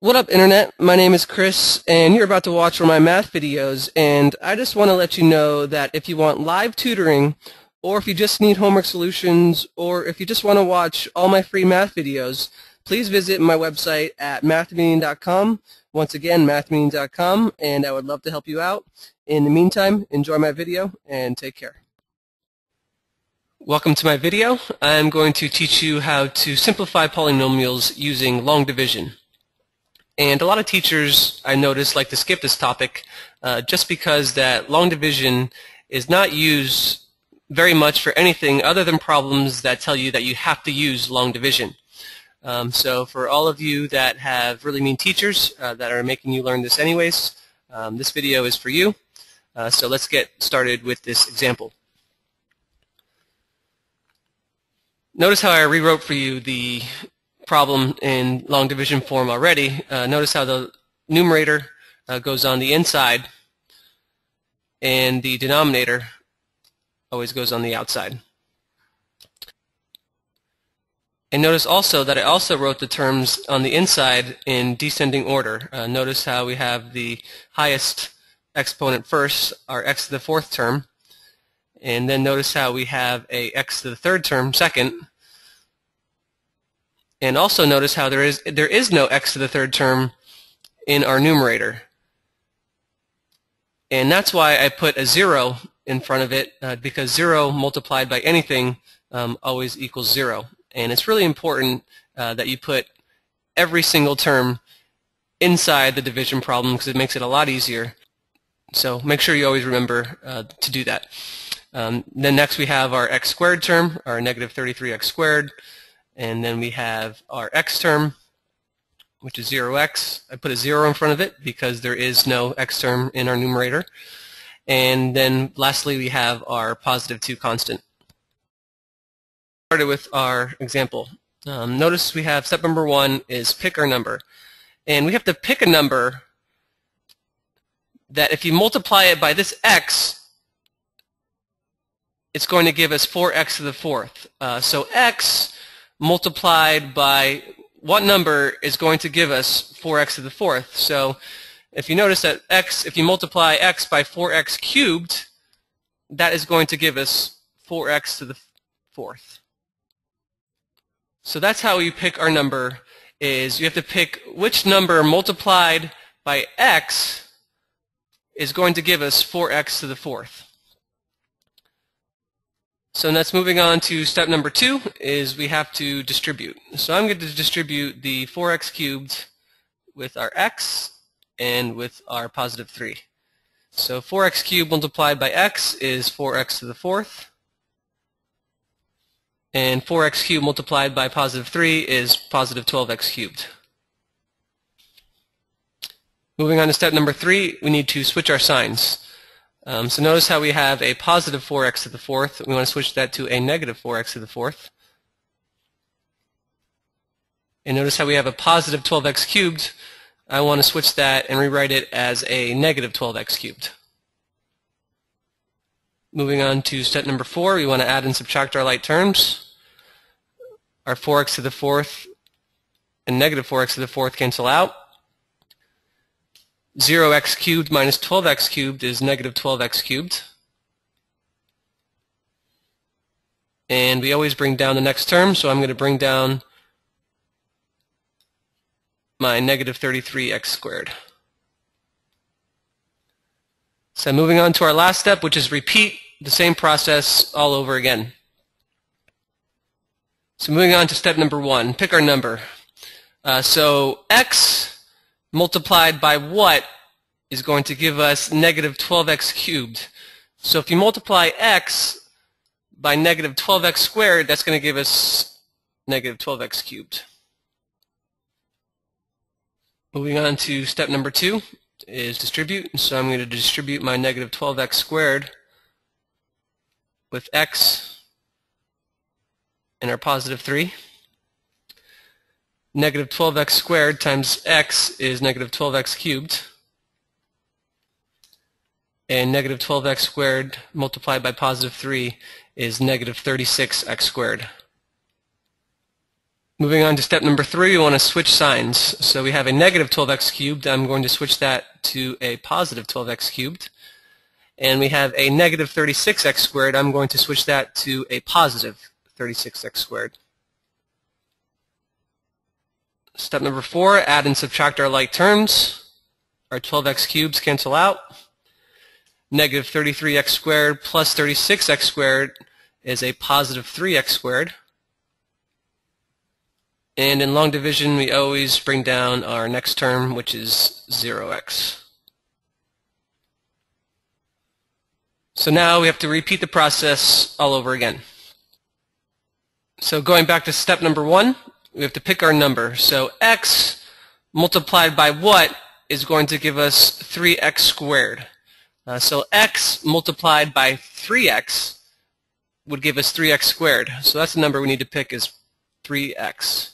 What up Internet? My name is Chris and you're about to watch one of my math videos and I just want to let you know that if you want live tutoring or if you just need homework solutions or if you just want to watch all my free math videos, please visit my website at mathmeeting.com. Once again, mathmeeting.com, and I would love to help you out. In the meantime, enjoy my video and take care. Welcome to my video. I'm going to teach you how to simplify polynomials using long division. And a lot of teachers, I notice, like to skip this topic uh, just because that long division is not used very much for anything other than problems that tell you that you have to use long division. Um, so for all of you that have really mean teachers uh, that are making you learn this anyways, um, this video is for you. Uh, so let's get started with this example. Notice how I rewrote for you the problem in long division form already. Uh, notice how the numerator uh, goes on the inside and the denominator always goes on the outside. And notice also that I also wrote the terms on the inside in descending order. Uh, notice how we have the highest exponent first, our x to the fourth term, and then notice how we have a x to the third term second, and also notice how there is there is no x to the third term in our numerator. And that's why I put a 0 in front of it, uh, because 0 multiplied by anything um, always equals 0. And it's really important uh, that you put every single term inside the division problem because it makes it a lot easier. So make sure you always remember uh, to do that. Um, then next we have our x squared term, our negative 33x squared. And then we have our x term, which is 0x. I put a 0 in front of it because there is no x term in our numerator. And then lastly, we have our positive 2 constant. Started with our example. Um, notice we have step number one is pick our number. And we have to pick a number that if you multiply it by this x, it's going to give us 4x to the fourth. Uh, so x multiplied by what number is going to give us 4x to the fourth. So if you notice that x, if you multiply x by 4x cubed, that is going to give us 4x to the fourth. So that's how you pick our number is you have to pick which number multiplied by x is going to give us 4x to the fourth. So that's moving on to step number two is we have to distribute. So I'm going to distribute the 4x cubed with our x and with our positive 3. So 4x cubed multiplied by x is 4x to the fourth. And 4x cubed multiplied by positive 3 is positive 12x cubed. Moving on to step number 3, we need to switch our signs. Um, so notice how we have a positive 4x to the fourth. We want to switch that to a negative 4x to the fourth. And notice how we have a positive 12x cubed. I want to switch that and rewrite it as a negative 12x cubed. Moving on to step number four, we want to add and subtract our like terms. Our 4x to the fourth and negative 4x to the fourth cancel out. 0x cubed minus 12x cubed is negative 12x cubed. And we always bring down the next term, so I'm going to bring down my negative 33x squared. So moving on to our last step, which is repeat the same process all over again. So moving on to step number one, pick our number. Uh, so x multiplied by what is going to give us negative 12x cubed. So if you multiply x by negative 12x squared, that's going to give us negative 12x cubed. Moving on to step number two is distribute. So I'm going to distribute my negative 12x squared with x and our positive 3 negative 12x squared times x is negative 12x cubed. And negative 12x squared multiplied by positive 3 is negative 36x squared. Moving on to step number three, we want to switch signs. So we have a negative 12x cubed. I'm going to switch that to a positive 12x cubed. And we have a negative 36x squared. I'm going to switch that to a positive 36x squared. Step number four, add and subtract our like terms. Our 12x cubes cancel out. Negative 33x squared plus 36x squared is a positive 3x squared. And in long division, we always bring down our next term, which is 0x. So now we have to repeat the process all over again. So going back to step number one, we have to pick our number. So x multiplied by what is going to give us 3x squared. Uh, so x multiplied by 3x would give us 3x squared. So that's the number we need to pick is 3x.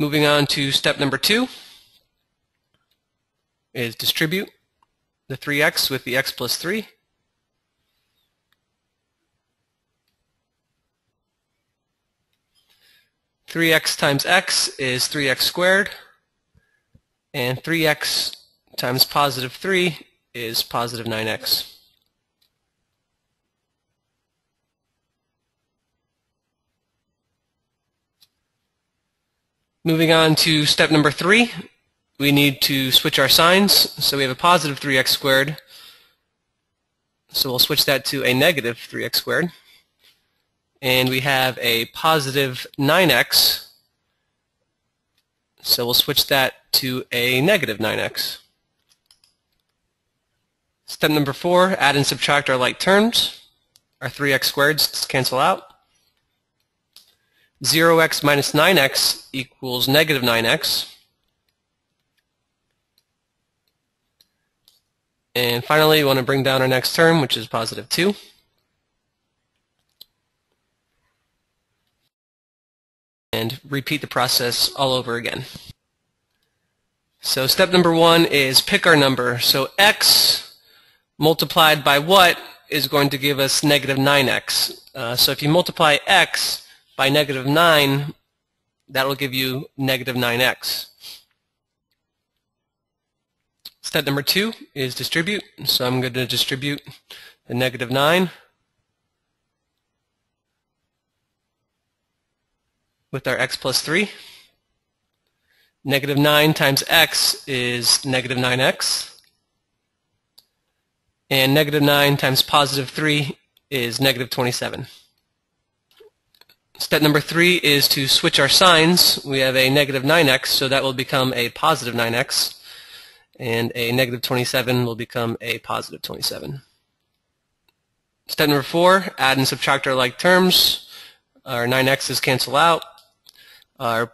Moving on to step number two is distribute the 3x with the x plus 3. Three x times x is 3x squared, and 3x times positive 3 is positive 9x. Moving on to step number three, we need to switch our signs. So we have a positive 3x squared. So we'll switch that to a negative 3x squared. And we have a positive 9x. So we'll switch that to a negative 9x. Step number four, add and subtract our like terms. Our 3x squareds cancel out. 0x minus 9x equals negative 9x. And finally, we want to bring down our next term, which is positive 2. And repeat the process all over again. So step number one is pick our number. So x multiplied by what is going to give us negative 9x. Uh, so if you multiply x by negative 9, that will give you negative 9x. Step number two is distribute. So I'm going to distribute the negative 9 with our x plus 3. Negative 9 times x is negative 9x. And negative 9 times positive 3 is negative 27. Step number three is to switch our signs. We have a negative 9x, so that will become a positive 9x. And a negative 27 will become a positive 27. Step number four, add and subtract our like terms. Our 9x's cancel out. Our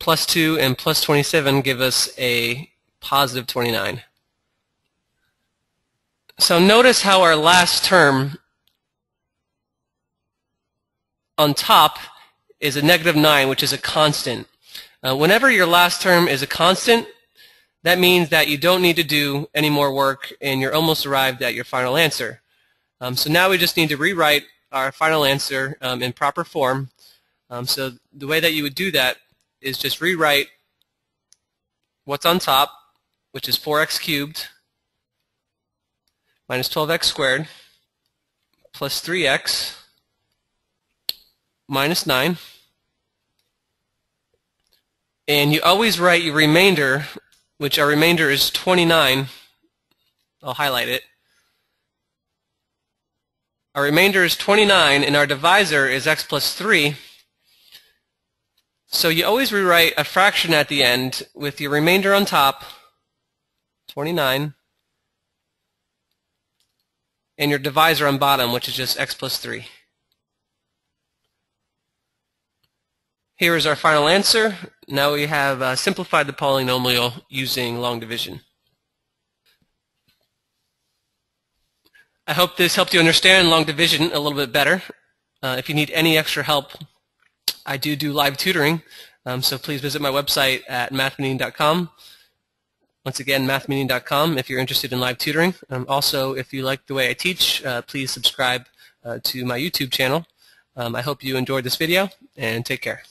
plus 2 and plus 27 give us a positive 29. So notice how our last term on top is a negative 9, which is a constant. Uh, whenever your last term is a constant, that means that you don't need to do any more work and you're almost arrived at your final answer. Um, so now we just need to rewrite our final answer um, in proper form. Um, so the way that you would do that is just rewrite what's on top, which is 4x cubed minus 12x squared plus 3x minus 9. And you always write your remainder, which our remainder is 29. I'll highlight it. Our remainder is 29, and our divisor is x plus 3. So you always rewrite a fraction at the end with your remainder on top, 29, and your divisor on bottom, which is just x plus 3. Here is our final answer. Now we have uh, simplified the polynomial using long division. I hope this helped you understand long division a little bit better. Uh, if you need any extra help, I do do live tutoring, um, so please visit my website at mathmeeting.com. Once again, mathmeeting.com if you're interested in live tutoring. Um, also, if you like the way I teach, uh, please subscribe uh, to my YouTube channel. Um, I hope you enjoyed this video, and take care.